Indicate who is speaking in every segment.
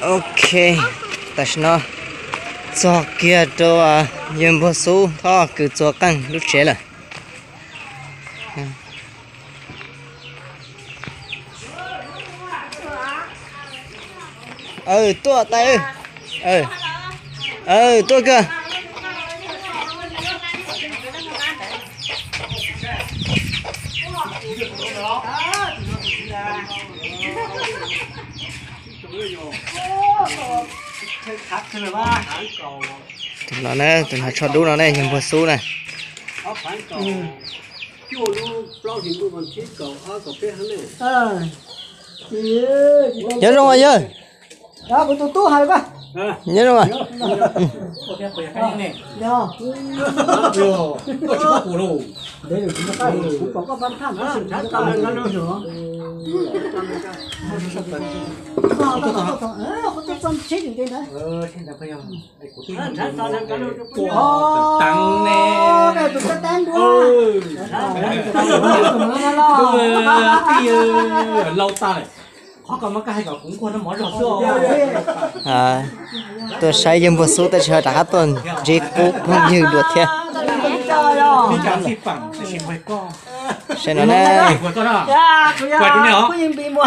Speaker 1: ok. Ta nó cho kia cho à yên bộ số thọ cứ cho căng, lúc chế là ừ. ừ. Tua tay. Ơi ừ. Ừ tua cơ tụi nó nè tụi nó cho đủ nó nè nhưng vừa số này nhớ rồi nhớ
Speaker 2: đó của tôi tu hay quá
Speaker 1: nhớ rồi
Speaker 2: đó. Nó có có
Speaker 3: tăng nè
Speaker 2: cái
Speaker 3: cái lâu ta này cái rồi
Speaker 1: à tôi sai nhưng vừa số tôi chờ đã tuần chỉ cố như được thế
Speaker 3: con
Speaker 1: sẽ nó nè.
Speaker 3: quay con đó
Speaker 2: Ya, tôi ya, tôi im bị mua,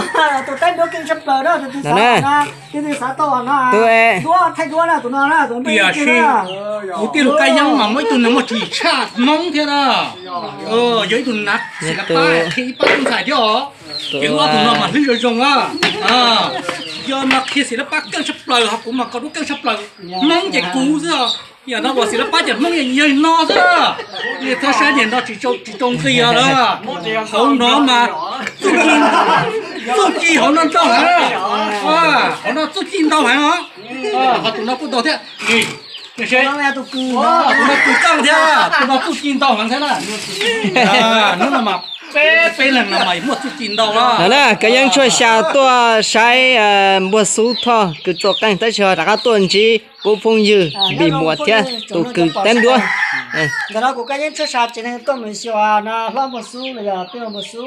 Speaker 2: tôi tay đua kinh sắp bờ đó, tôi sao na, cái gì sao to na, đua thay đua na, tụi nó na, tụi nó kia na,
Speaker 3: một tiêu cái nhang mà mấy tụi nó mà chỉ chát mong thế đó. Ờ dưới tụi nó sẽ là ba khi ba tụi phải chứ kiểu đó tụi nó mà hư rồi dùng á. À giờ mà khi sẽ là ba cân sắp lời học cũng mà có đúng cân sắp lời. Mong chạy cú chứ giờ nó bảo sẽ là ba chặt mong gì gì no chứ. Như thế sao nhìn nó chỉ trông chỉ trông gì đó. không nó mà tự tin tự tin không nó đâu hả? À không nó tự tin đâu hả? À họ tụi nó cũng đâu thế. Gì? Cái gì?
Speaker 2: Nó tôi cười
Speaker 3: Wow,
Speaker 2: đó,
Speaker 3: tụi nó cứ căng thế à, tụi nó cứ chín đầu hẳn thế này. À, nó là mà bé bé lần là mày chút chín
Speaker 1: nó
Speaker 3: đó.
Speaker 1: cái những chuyện sao tôi sai mua số thọ cứ cho căng tới chờ đã tuần chỉ cố phong như bị mua thế tôi cứ tên đua.
Speaker 2: đó là của cái những chất sạch trên tôi mình xưa à, na lo một số bây giờ tiêu một số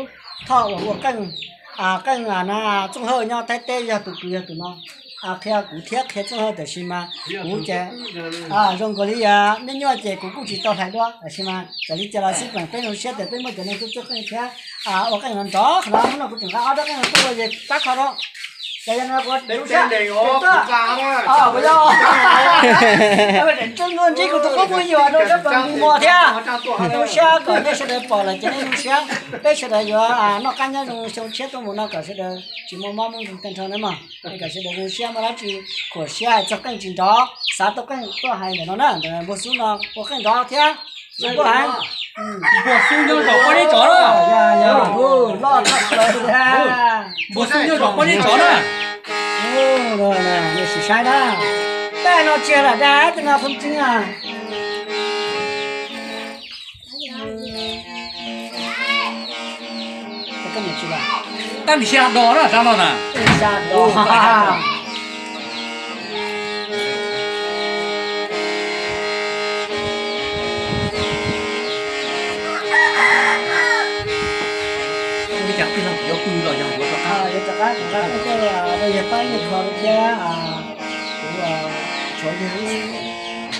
Speaker 2: thọ của cân à cân à na trong hơi nhau tay tay giờ tụi kia tụi nó à theo cụ thiết theo trong hơi để xem mà cụ trẻ à trong cái lý à nên nhau trẻ cụ cũng chỉ tao thấy đó để xem mà để lý cho là xích bằng cái nó sẽ để cái một cái này chút chút cái thế à ở cái ngành đó nó nó cũng chẳng có đó cái nó tôi về các họ đó cái này có
Speaker 4: Đến
Speaker 2: ờ bao giờ đâu đó bằng đi à chuyện đó sao tôi cái tôi hay để nó nè để một số nó có cái đó thế chứ có hay.
Speaker 3: Bộ su nhau đỏ qua đi chó đó.
Speaker 2: Dạ dạ ừ lo thật rồi ha
Speaker 3: Bộ su nhau đỏ qua đi chó đó.
Speaker 2: ừ rồi nè như chỉ sai đó đây nó chia là đá thì nó không chính à cái cái này chưa là
Speaker 3: Ta đi xe đỏ đó, sao nó nè.
Speaker 2: ra đó
Speaker 3: Đi chặt cái lòng gió cư rồi, dòng gió đó.
Speaker 2: à giờ tất cả chúng ta cái cái là bây giờ phải nhập vào được ra à cũng là chỗ gì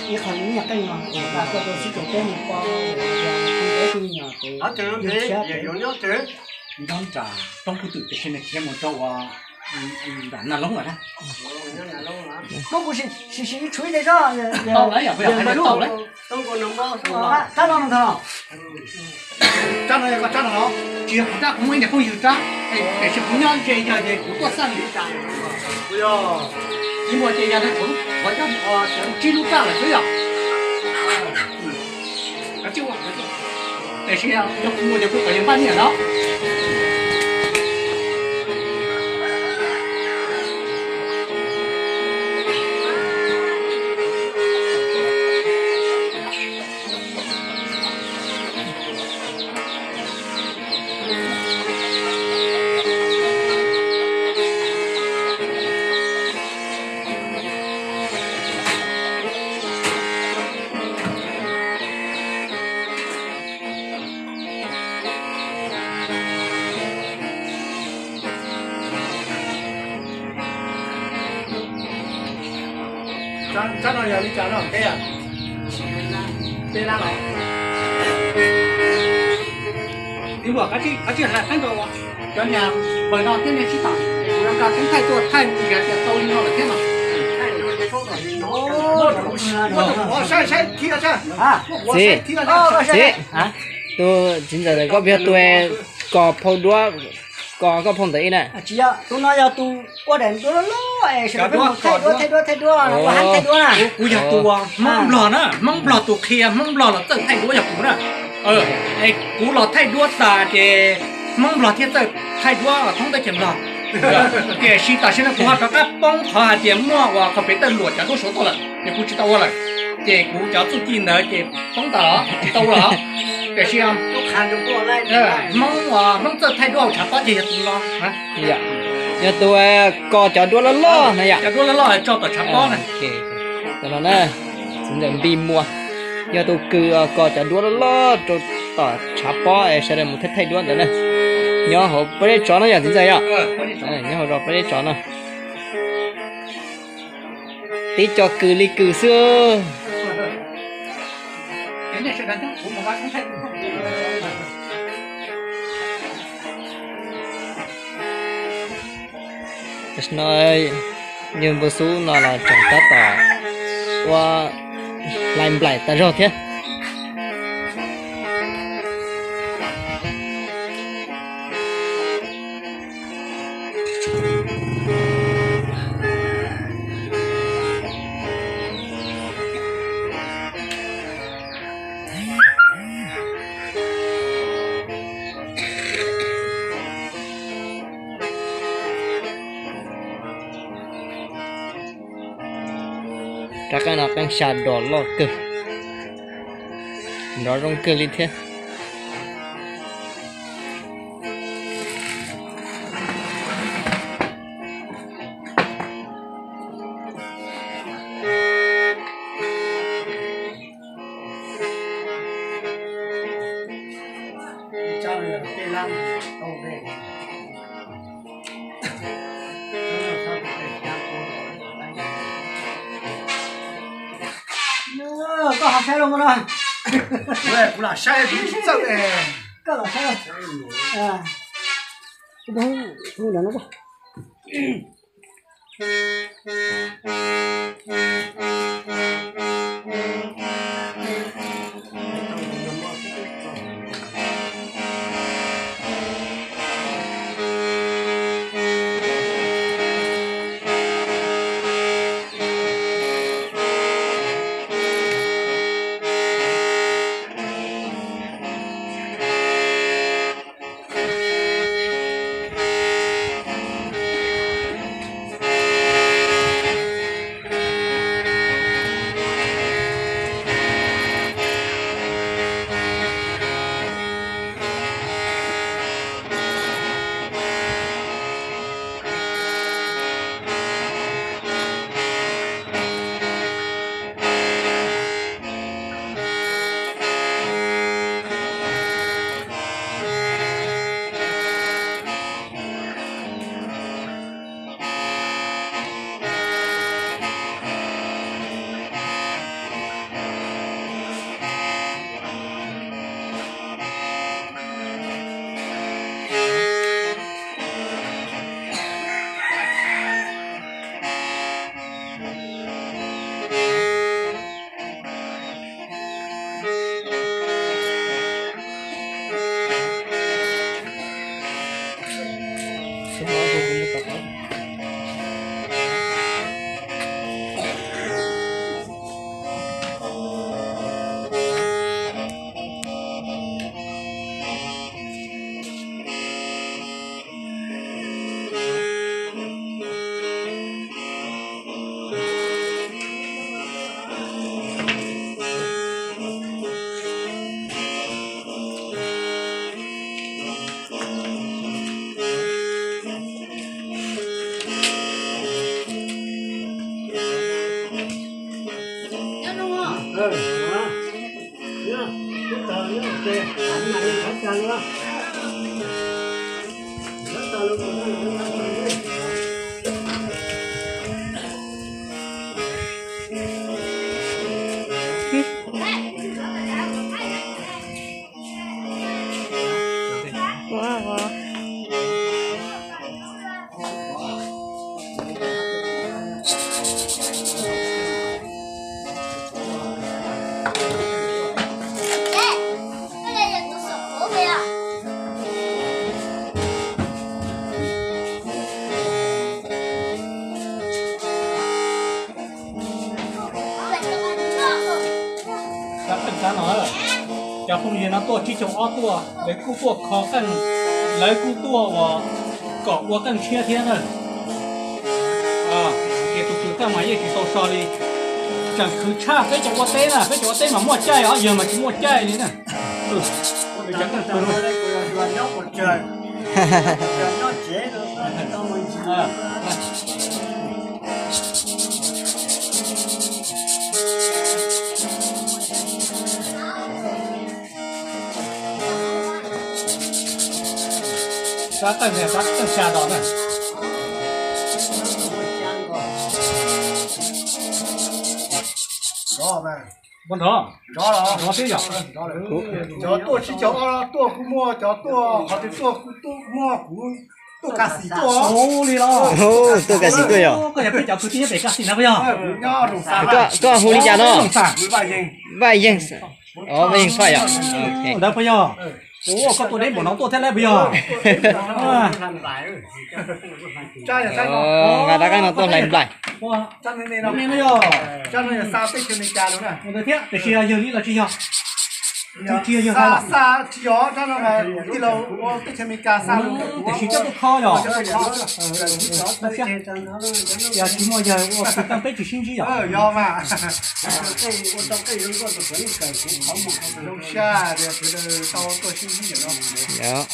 Speaker 2: cái phần nhặt cái mà là tôi tôi sẽ chụp cái một con và cái cái cái nhỏ thì
Speaker 4: Ở trường thế, về vô nhớ thế.
Speaker 3: Đi đón trà, trong cái tự cái này kia một trâu à, đã nà lóng rồi đó.
Speaker 2: không có gì gì gì chuối đấy đó
Speaker 3: Tao lấy à, bây giờ phải lấy tao lấy.
Speaker 4: Không còn nằm mơ, không còn.
Speaker 2: ta nó thằng
Speaker 3: Cha này có cha nó, chỉ học cha cũng mới được không hiểu cha. Cái cái sự cũng nhon chơi giờ thì cũng có sang đi cha.
Speaker 4: Bây giờ,
Speaker 3: nhưng mà chơi giờ nó cũng có cha ờ chỉ lúc cha là thế à. Cái chú à, cái chú. Để xem, nó cũng mua được chán chán rồi đi chán rồi cái à? Tê la này đi bỏ cái chị cái chị là thanh rồi cho nhà bởi nó cái này chỉ tặng nó cả cũng thay tôi thay mình cái tiền tôi nó là thế
Speaker 2: mà
Speaker 3: Sí.
Speaker 1: Sí.
Speaker 2: Ah.
Speaker 1: Tu chính giờ này có biết tôi có phong đua có có phong thủy nè.
Speaker 2: À, chị ạ tôi nói cho tôi có đèn tôi nó lo ấy sẽ phải một thay đua thay đua thay đua là có hắn thay đua
Speaker 3: nè cú giờ tôi à? mong lò nè mong lò tôi kia mong lò là tự thay đua giờ cú nè. Ờ ấy cú lò thay đua ta thì mong lò thiết tự thay đua ở không tới kiểm lò. Kể khi ta xem cú hát các bông thà thì mua và không phải tự lùa chả có số tôi là thì cú chỉ tao là thì cú chả
Speaker 2: tôi
Speaker 3: tin nữa thì bông tao đó tao đó. Kể khi không? mong hòa mong cho thay đồ chả dạ. dạ, à, có gì lo hả?
Speaker 1: Dạ. Vâng giờ tôi có chả đua lo lo này dạ
Speaker 3: chả đua lo lo cho tôi
Speaker 1: này. Rồi nó nè xin đừng mua. Giờ tôi cứ à, có chả đua lo lo cho tôi chả có là một thế thay đua nữa nè nhớ họ bơi chó nó giờ
Speaker 3: tính
Speaker 1: sao nhớ họ rồi bơi chó nó. Tí cho cừ ly cừ xưa.
Speaker 3: Cái này sẽ đánh cũng mà không? thấy
Speaker 1: nó ơi, nhưng vô số nó là chẳng tắt tỏ qua làm lại ta rồi thế. Cái nào đang xả đỏ lo cơ đó trong cơ đi thế
Speaker 2: 不啦不啦，下一局是走的。干
Speaker 3: 了，干了，哎，就两个，就
Speaker 2: 两个吧。咋了？Thank you. ตัวที่
Speaker 3: จงอ้อตัวเลยกูตัวคอกันเลยกูตัววะเกาะวัวกันเชียเทียนั่นอ่าเกตุกตุกตั้งมาเยกิโตซอลีจัง
Speaker 4: คือชาเฟจังวัวเต้
Speaker 3: น่ะเฟจังวัว
Speaker 4: เต้
Speaker 3: มาหมดใจอ๋อเยอะมาชิหมดใจนี่น่ะเออ
Speaker 4: จังกันตัวนู้น
Speaker 1: ฮ่าฮ่าฮ่า
Speaker 4: mà.
Speaker 3: con đó.
Speaker 4: Đó. Là.
Speaker 3: đó thế nhở?
Speaker 4: Đó tôi chỉ cho tôi cũng mua cho tôi họ thì tôi cũng tôi mua cũng tôi cả xí tôi.
Speaker 3: ô đi lo
Speaker 1: ô tôi cả sĩ tôi à
Speaker 3: cái nhà bây giờ cứ tiếp về cá xí nào bây giờ?
Speaker 4: Xa.
Speaker 1: có có hồ đi cha nó
Speaker 4: bà gì?
Speaker 1: vài dân ờ vài dân phải à? Ok
Speaker 3: đâu bây giờ ô có tôi đấy bỏ nó tôi thế này bây giờ à
Speaker 4: Cha nhà cha nó.
Speaker 1: ờ ngà đã cái nó tôi lại lại
Speaker 3: wow
Speaker 4: Cha nên nên nó.
Speaker 3: nên bây giờ
Speaker 4: Cha nên là sao tích cho mình cha đúng nè.
Speaker 3: một cái thiết để chia giờ đi là chia nhau chia chia
Speaker 4: Xa
Speaker 3: hai
Speaker 4: xa chỉ có cha nó mà đi lâu ô tích cho mình cha xa luôn.
Speaker 3: để chia cho tôi khó nhở
Speaker 4: Cho nó khó.
Speaker 3: giờ chỉ mua giờ ô tôi đang biết chỉ xin chỉ
Speaker 4: Ờ,
Speaker 3: giờ
Speaker 4: do mà. Đông xa, để cái sau tôi xin gì đó.
Speaker 1: đó